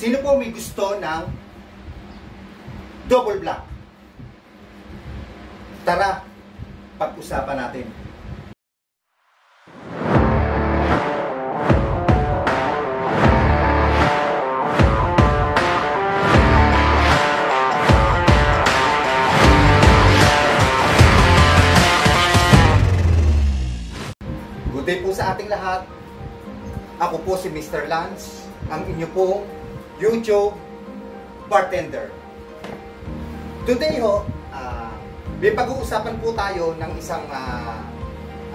Sino po may gusto ng double black? Tara, pag-usapan natin. Good day po sa ating lahat. Ako po si Mr. Lance, ang inyo pong YouTube bartender. Today ho, ah, may pag-uusapan po tayo ng isang ah,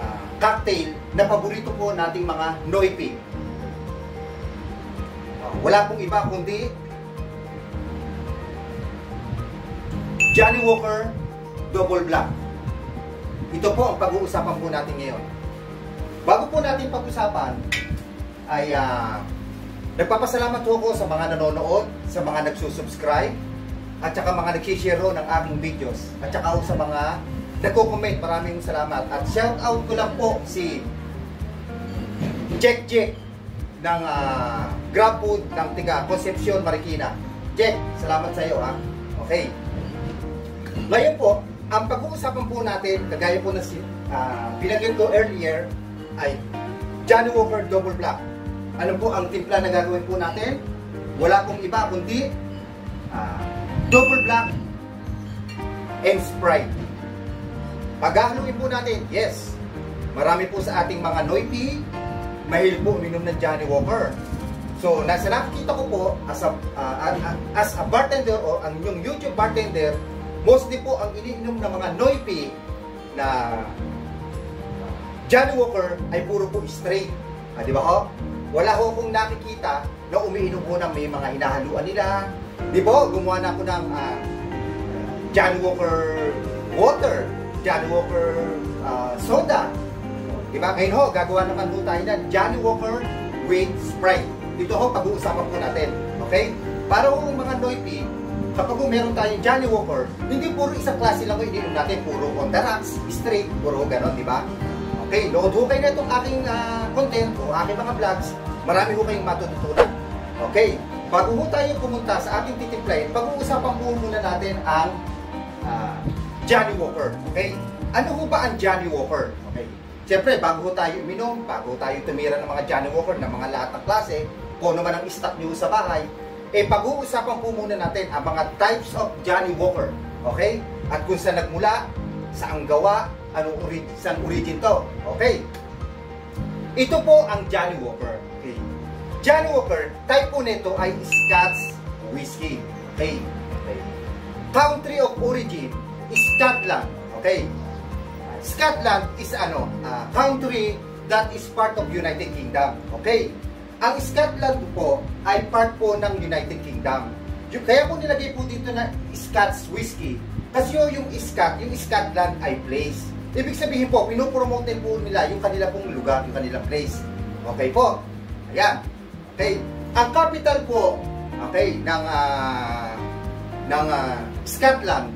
ah, cocktail na paborito po nating mga Noipi. Ah, wala pong iba kundi Johnny Walker Double Black. Ito po ang pag-uusapan po natin ngayon. Bago po natin pag-usapan, ay ah, nagpapasalamat po ako sa mga nanonood, sa mga nagsusubscribe, at saka mga nag-share ng aking videos, at saka sa mga nagko-comment. Maraming salamat. At shout out ko lang po si Jack Jack ng uh, Grab Food ng Tiga, Concepcion, Marikina. Jack, salamat sa iyo ha. Okay. Ngayon po, ang pag-uusapan po natin, kagaya po na si, uh, binagyan ko earlier, ay Johnny Walker Double Black. Ano po ang timpla na gagawin po natin? Wala pong iba kundi ah, Double Black and Sprite. Paghahaluin po natin, yes, marami po sa ating mga Noipi, mahil po uminom ng Johnny Walker. So, nasa nakikita ko po as a, ah, as a bartender o ang yung YouTube bartender, mostly po ang iniinom ng mga Noipi na Johnny Walker ay puro po straight. Ah, di ba ho? Wala ho akong nakikita na umiinom po ng may mga hinahaluan nila. Di ba? Gumawa na ako ng ah, Johnny Walker water, Johnny Walker ah, soda. Di ba? Ngayon ho, gagawa naman po tayo ng Johnny Walker with Sprite. Dito ho, pag-uusapan po natin. Okay? Para ho mga Noipi, kapag meron tayong Johnny Walker, hindi puro isang klase lang ko ininom natin, puro on the rocks, straight, puro ganon, di ba? Okay, nood ho kayo na itong aking uh, content o aking mga vlogs, marami ho kayong matututunan. Okay, bago ho tayo pumunta sa ating titimplahin, pag-uusapan po muna natin ang uh, Johnny Walker. Okay, ano ho ba ang Johnny Walker? Okay, siyempre, bago ho tayo uminom, bago tayo tumira ng mga Johnny Walker, ng mga lahat ng klase, kung ano man ang stock nyo sa bahay, eh pag-uusapan po muna natin ang mga types of Johnny Walker. Okay? At kung saan nagmula, saan gawa, anong ori saan origin to. Okay? Ito po ang Johnny Walker. Okay? Johnny Walker, type po nito ay Scots Whiskey. Okay? okay? Country of origin, Scotland. Okay? Scotland is ano, uh, country that is part of United Kingdom. Okay? Ang Scotland po ay part po ng United Kingdom. Kaya po nilagay po dito na Scots Whiskey. Kasi yung Scot, yung Scotland ay place. Ibig sabihin po, pinopromote po nila yung kanila pong lugar, yung kanilang place. Okay po. Ayan. Okay. Ang capital po, okay, ng uh, ng uh, Scotland,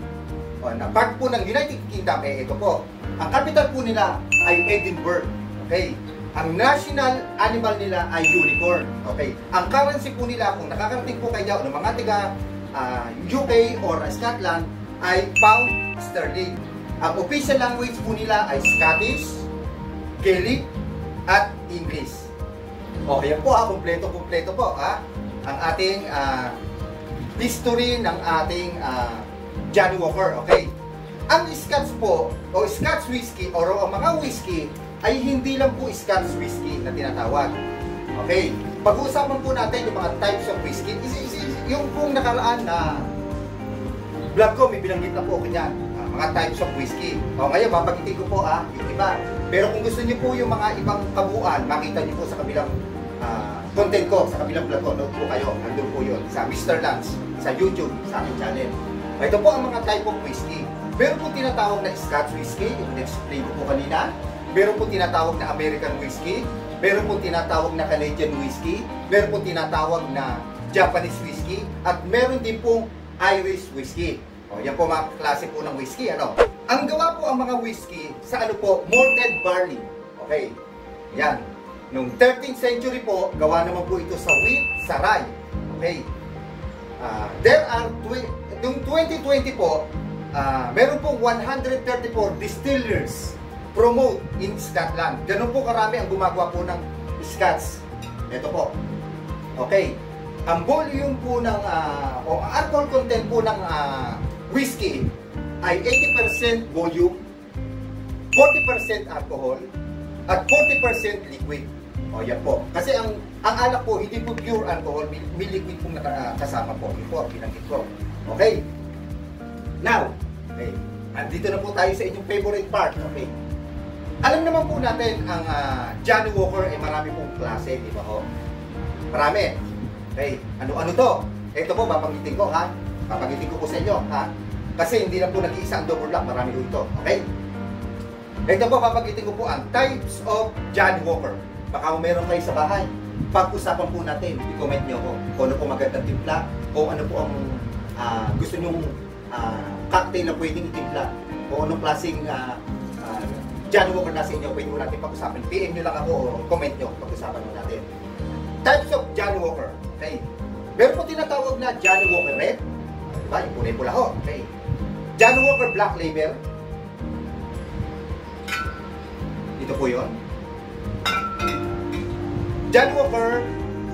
o, na part po ng United Kingdom, eh ito po. Ang capital po nila ay Edinburgh. Okay. Ang national animal nila ay unicorn. Okay. Ang currency po nila, kung nakakarating po kayo ng mga tiga uh, UK or Scotland, ay pound sterling. Ang official language po nila ay Scottish, Gaelic, at English. O, yan po ha, kompleto-kompleto po ha. Ang ating uh, history ng ating uh, Johnny Walker, okay? Ang Scotch po, o Scotch whiskey, o ang mga whiskey, ay hindi lang po Scotch whiskey na tinatawag. Okay? Pag-uusapan po natin yung mga types of whiskey. Is, is, is, yung pong nakaraan na vlog ko, may binanggit na po ko yan. Mga types of whiskey. O ngayon, babagitin ko po ah, yung iba. Pero kung gusto niyo po yung mga ibang kabuuan, makita niyo po sa kabilang uh, content ko, sa kabilang vlog ko, note po kayo, nandun po yun, sa Mr. Lance, sa YouTube, sa aking channel. Ito po ang mga type of whiskey. Meron po tinatawag na Scotch whiskey, yung explain ko po kanina. Meron po tinatawag na American whiskey, meron po tinatawag na Canadian whiskey, meron po tinatawag na Japanese whiskey, at meron din pong Irish whiskey. O, yan po mga klase po ng whiskey, ano? Ang gawa po ang mga whiskey sa ano po, malted barley. Okay, yan. Noong 13th century po, gawa naman po ito sa wheat, sa rye. Okay. Uh, there are, noong 2020 po, uh, meron po 134 distillers promote in Scotland. Ganun po karami ang gumagawa po ng Scots. Ito po. Okay. Ang volume po ng, uh, o alcohol content po ng uh, whiskey ay 80% volume, 40% alcohol, at 40% liquid. O yan po. Kasi ang ang alak po, hindi po pure alcohol, may, may liquid pong naka- kasama po. Yun po, binanggit ko. Okay. Now, okay. Andito na po tayo sa inyong favorite part. Okay. Alam naman po natin ang ah, Johnny Walker ay marami pong klase, di ba ho? Marami. Okay. Ano-ano to? Ito po, babanggitin ko ha. Babanggitin ko po sa inyo ha. Kasi hindi na po nag-iisa ang double black, marami po ito. Okay? Ito po, babanggitin ko po ang types of Johnny Walker. Baka meron kayo sa bahay, pag-usapan po natin, i-comment nyo ko kung ano po magandang timpla, kung ano po ang ah, gusto nyong ah, cocktail na pwedeng itimpla, kung anong klaseng uh, Johnny Walker nasa inyo, pwede mo natin pag-usapan. PM nyo lang ako o comment nyo, pag-usapan mo natin. Types of Johnny Walker. Okay. Meron po tinatawag na Johnny Walker Red. Diba? Yung punay pula ho. Okay. Johnny Walker Black Label. Ito po yun. Johnny Walker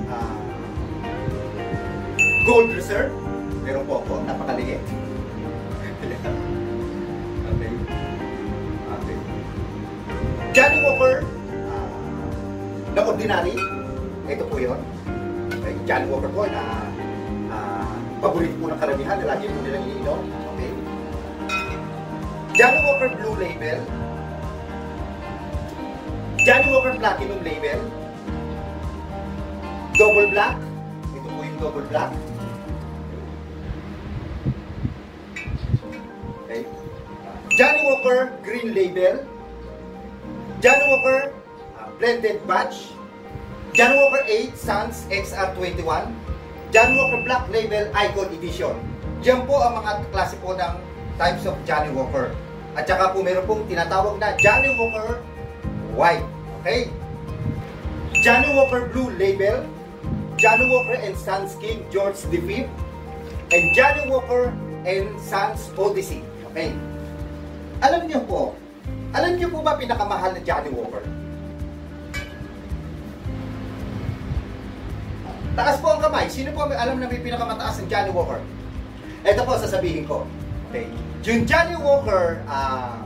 ah, Gold Reserve. Meron po ako. Napakaliit. okay. Okay. Johnny Walker ah, na ordinary. Ito po yun. Johnny Walker po na paborito po ng karamihan lagi po nilang iniinom. Okay. Johnny Walker Blue Label. Johnny Walker Platinum Label. Double Black. Ito po yung Double Black. Okay. Johnny Walker Green Label. Johnny Walker uh, Blended Batch. Johnny Walker 8 Sans XR21. Johnny Walker Black Label Icon Edition. Yan po ang mga klase po ng types of Johnny Walker. At saka po meron pong tinatawag na Johnny Walker White. Okay? Johnny Walker Blue Label. Johnny Walker and Sons King George V. And Johnny Walker and Sons Odyssey. Okay? Alam niyo po, alam niyo po ba pinakamahal na Johnny Walker? Taas po ang kamay. Sino po may alam na may pinakamataas ng Johnny Walker? Ito po, sasabihin ko. Okay. Yung Johnny Walker, ah,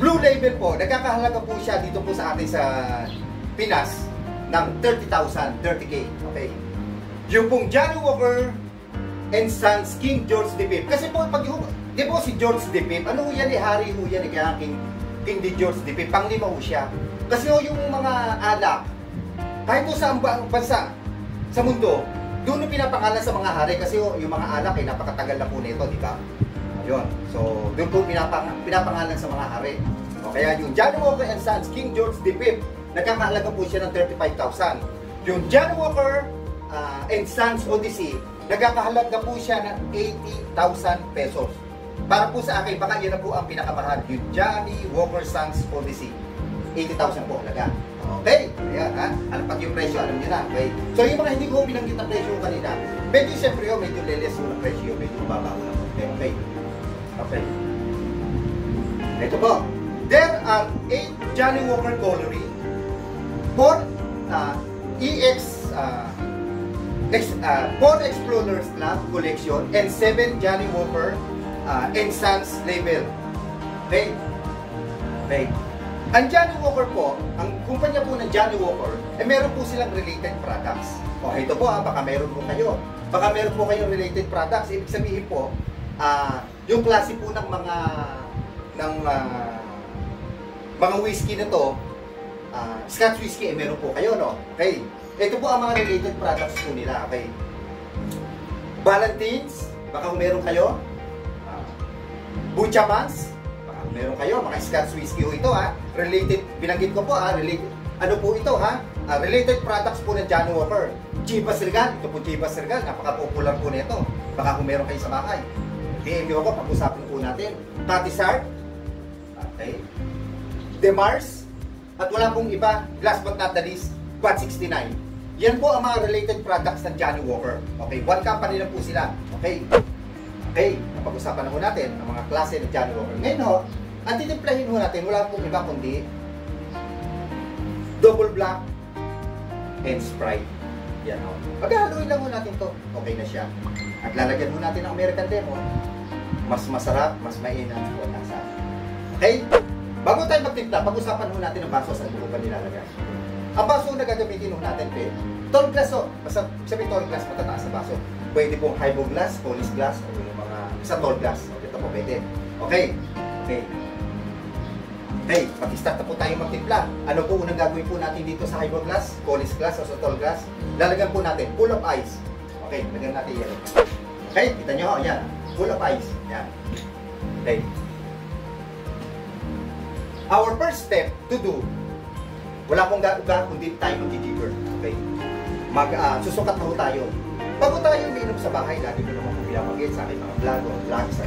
Blue Label po, nagkakahalaga po siya dito po sa atin sa Pinas ng 30,000, 30K. Okay. Yung pong Johnny Walker and Sons King George V. Kasi po, pag di po si George V, ano ho yan eh, hari ho yan eh, kaya King, King di George V, panglima ho siya. Kasi ho yung mga alak, kahit po sa ba- bansa, sa mundo, doon yung pinapangalan sa mga hari kasi ho, yung mga alak ay napakatagal na po nito, di ba? Ayun. So, doon po pinapang, pinapangalan sa mga hari. O, kaya yung Johnny Walker and Sons, King George V, nagkakahalaga po siya ng 35,000. Yung Johnny Walker ah, and Sons Odyssey, nagkakahalaga po siya ng 80,000 pesos. Para po sa akin, baka yan na po ang pinakamahal. Yung Johnny Walker Sons Odyssey. 80,000 po halaga. Okay, ayan ha. Ano pati yung presyo, alam niyo na. Okay. So yung mga hindi ko binanggit na presyo kanina, medyo siyempre yun, medyo leles yung presyo, medyo mababa ko lang. Okay, okay. Okay. Ito po. There are 8 Johnny Walker Colliery, 4 uh, EX uh, ex, uh, 4 Explorers Club Collection, and 7 Johnny Walker uh, and Sons label. Okay? Okay. Ang Johnny Walker po, ang kumpanya po ng Johnny Walker, eh meron po silang related products. O ito po ah, baka meron po kayo. Baka meron po kayong related products. Ibig sabihin po, ah, yung klase po ng mga ng ah, mga whiskey na to, ah, Scotch whiskey, eh meron po kayo, no? Okay. Ito po ang mga related products po nila, okay? Valentines, baka meron kayo. Ah, Buchamans, meron kayo, mga Scotch whiskey ito ha. Related, binanggit ko po ha, related, ano po ito ha? Ah, related products po ng Johnny Walker. Chivas Regal, ito po Chivas Regal, napaka-popular po nito. Baka kung meron kayo sa bahay. Nyo ako, pag-usapin po natin. Tatisart, okay. Demars, at wala pong iba, last but not the least, Quad 69. Yan po ang mga related products ng Johnny Walker. Okay, one company lang po sila. Okay. Okay, napag-usapan na ho natin ang mga klase ng Johnny Walker. Ngayon ho, ang titimplahin ho natin, wala pong iba kundi double black and Sprite. Yan ho. Paghahaluin lang ho natin to, okay na siya. At lalagyan ho natin ng American Lemon, mas masarap, mas mainam po ang lasa. Okay? Bago tayo magtimpla, pag-usapan ho natin ang baso sa buko pa nilalagay. Ang baso na gagamitin ho natin, pe, tall glass ho. Basta sabi tall glass, matataas na baso. Pwede pong highball glass, polish glass, o yung mga sa tall glass. Okay, ito po pwede. Okay. Okay. Okay, mag-start na po tayo magtimpla. Ano po unang gagawin po natin dito sa highball glass, polish glass, o sa tall glass? Lalagyan po natin full of ice. Okay, lagyan natin yan. Okay, kita nyo, yan. Full of ice. Yan. Okay. Our first step to do, wala pong gauga kundi tayo mag-jigger. Okay? Mag, uh, susukat na ho tayo. Bago tayo umiinom sa bahay, lagi ko naman po binabagay sa aking mga vlog o vlog sa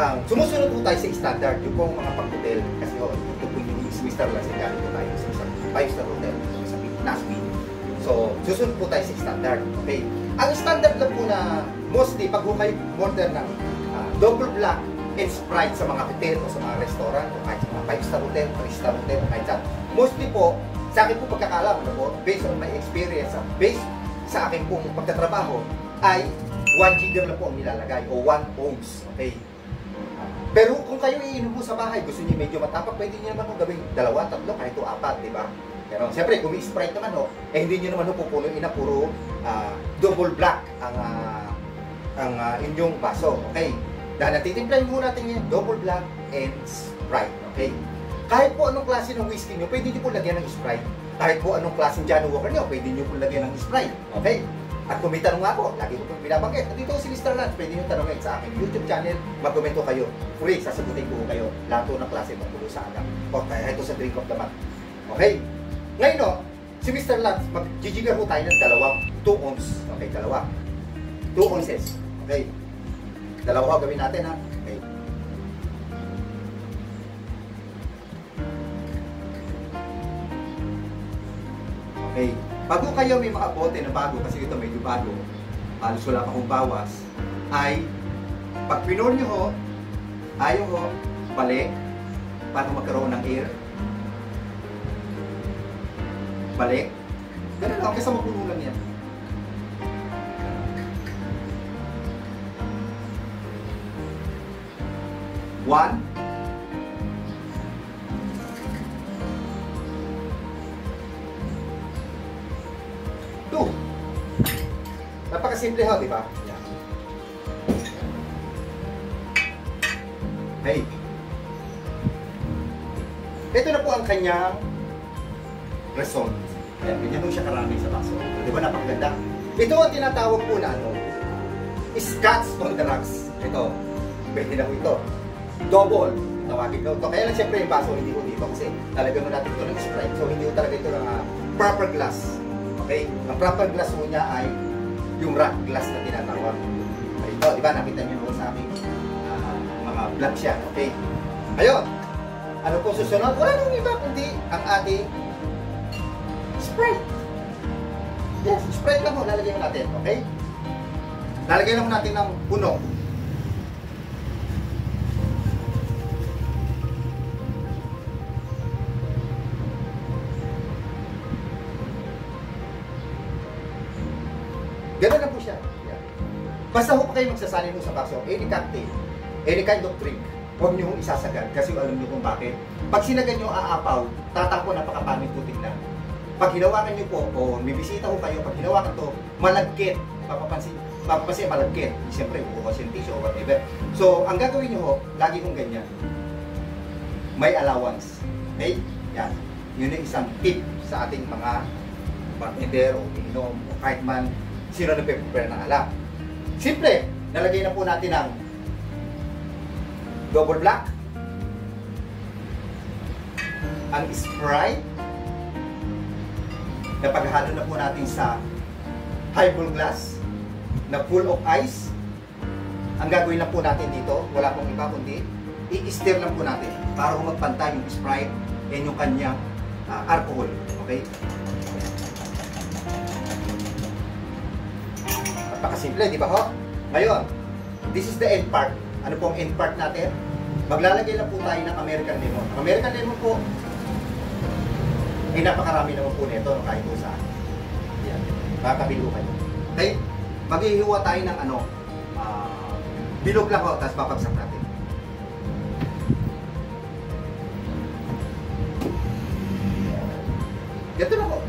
Ang sumusunod po tayo sa standard, yung pong mga pang-hotel. Kasi oh, ito po yung Mr. Las, galing po tayo sa isang 5-star hotel sa Nasby. So, susunod po tayo sa standard. Okay? Ang standard lang po na mostly pag kayo order ng uh, double black and Sprite sa mga hotel o sa mga restaurant o kahit sa mga 5-star hotel, 3-star hotel, kahit sa mostly po, sa akin po pagkakalam, ano po, based on my experience, based sa akin pong pagtatrabaho, ay 1 jigger lang po ang nilalagay o 1 ohms. Okay? Pero kung kayo iinom po sa bahay, gusto niyo medyo matapang, pwede niyo naman gawin dalawa, tatlo, kahit o apat, di ba? Pero siyempre, kung may Sprite naman ho, eh hindi niyo naman ho pupunuin na puro uh, double black ang uh, ang uh, inyong baso. Okay? Dahil natitimplahin mo natin yan, double black and Sprite. Okay? Kahit po anong klase ng whiskey nyo, pwede nyo po lagyan ng Sprite. Kahit po anong klase ng Johnny Walker nyo, pwede nyo po lagyan ng Sprite. Okay? At kung may tanong po, lagi ko po binabanggit. At dito si Mr. Lance, pwede nyo tanongin sa aking YouTube channel, magkomento kayo. Free, sasagutin ko kayo. Lahat po ng klase tungkol sa anak. O kaya ito sa drink of the month. Okay? Ngayon no, si Mr. Lance, mag-jijigar po tayo ng dalawang 2 ounce. Okay, dalawa. 2 ounces. Okay? Dalawa gawin natin ha. Okay. Okay. Bago kayo may mga bote na bago, kasi ito medyo bago, halos wala pa kong bawas, ay pag pinor nyo ho, ayaw ho, balik, para magkaroon ng air. Balik. Ganun lang, kasi mapuno lang yan. One. Two. Napakasimple ho, di ba? Yan. Hey. Ito na po ang kanyang reson. Ayan, ganyan siya karami sa baso. Di ba napakaganda? Ito ang tinatawag po na ano, Scotch on the rocks. Ito, pwede na po ito double tawagin daw ito. Kaya lang siyempre yung baso hindi ko dito kasi talagang natin ito ng Sprite. So hindi ko talaga ito ng uh, proper glass. Okay? Ang proper glass mo niya ay yung rock glass na tinatawag. Ito, di ba? Nakita niyo sa aking uh, mga vlog siya. Okay? Ayun. Ano po susunod? Wala nang iba kundi ang ating Sprite. Yes, Sprite lang mo. Lalagyan natin. Okay? Lalagyan lang natin ng puno. Basta ho pa kayo magsasanay mo sa baso, any cocktail, any kind of drink, huwag hong isasagad kasi alam niyo kung bakit. Pag sinagan niyo aapaw, tatakbo napakapangit po tignan. Pag hinawakan niyo po, o may bisita ko kayo, pag hinawakan to, malagkit, mapapansin, mapapansin malagkit. Siyempre, bukas yung tissue or whatever. So, ang gagawin niyo ho, lagi kong ganyan. May allowance. Okay? Yan. Yun yung isang tip sa ating mga bartender o inom o kahit man sino nagpe-prepare ng alak. Simple, nalagay na po natin ang double black, ang Sprite, na paghalo na po natin sa highball glass na full of ice. Ang gagawin lang po natin dito, wala pong iba kundi i-stir lang po natin para magpantay yung Sprite and yung kanyang uh, alcohol. Okay? Napakasimple, di ba ho? Ngayon, this is the end part. Ano po ang end part natin? Maglalagay lang po tayo ng American lemon. American lemon po, ay napakarami naman po nito no, kahit po saan. Yan. Kakabilo kayo. Okay? Maghihiwa tayo ng ano, ah, bilog lang ho, tapos babagsak natin. Ganito lang ho.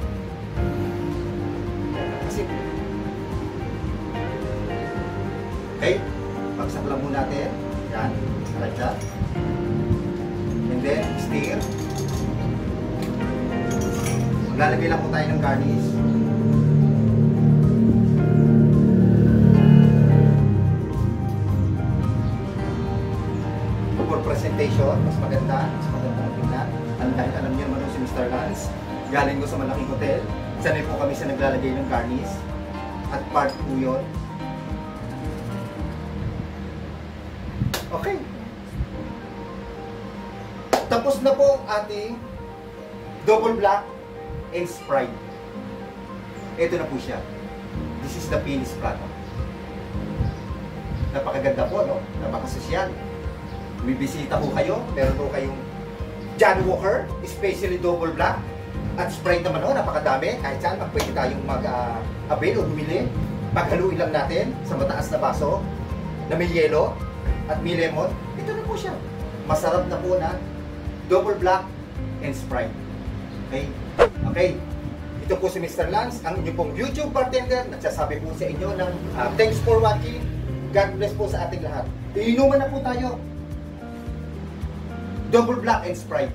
Maglalagay lang po tayo ng garnish. For presentation, mas maganda, mas maganda ang tingnan. Ang dahil alam niyo naman si Mr. Lance, galing ko sa malaking hotel. Sanay po kami sa naglalagay ng garnish. At part po yun. Okay. Tapos na po ating double black and Sprite. Ito na po siya. This is the finished product. Napakaganda po, no? Napakasosyal. Bibisita po kayo, meron po kayong John Walker, especially double black. At Sprite naman, oh, napakadami. Kahit saan, pwede tayong mag-avail o bumili. Paghaluin lang natin sa mataas na baso na may yelo at may lemon. Ito na po siya. Masarap na po na double black and Sprite. Okay? Okay. Ito po si Mr. Lance, ang inyong pong YouTube bartender. Nagsasabi po sa inyo ng ah, thanks for watching. God bless po sa ating lahat. Iinuman na po tayo. Double black and Sprite.